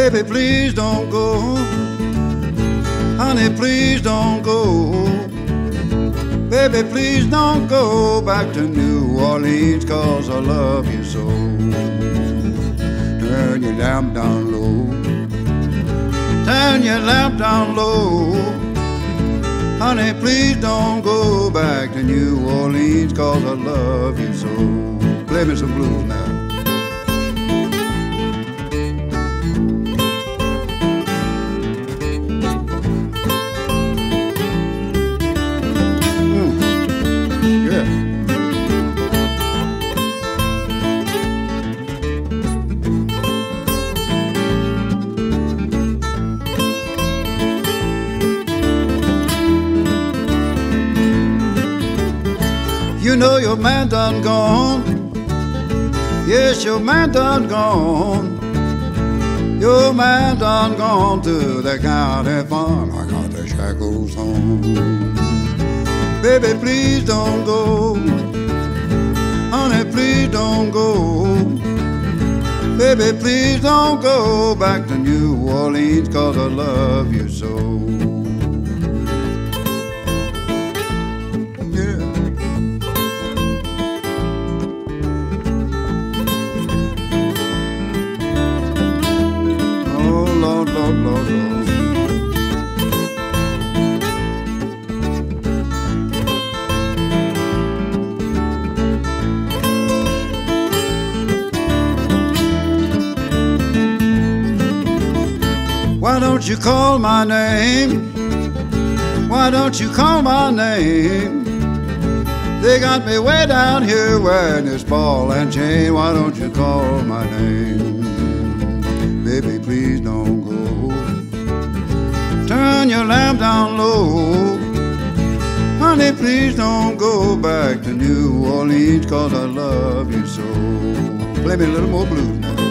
Baby, please don't go. Honey, please don't go. Baby, please don't go back to New Orleans, cause I love you so. Turn your lamp down low. Turn your lamp down low. Honey, please don't go back to New Orleans, cause I love you so. Play me some blues now. You know your man done gone. Yes, your man done gone. Your man done gone to the county farm. I got the shackles on. Baby, please don't go. Honey, please don't go. Baby, please don't go back to New Orleans, cause I love you so. Why don't you call my name? Why don't you call my name? They got me way down here wearing this ball and chain. Why don't you call my name? Baby, please don't go. Turn your lamp down low. Honey, please don't go back to New Orleans, cause I love you so. Play me a little more blues now.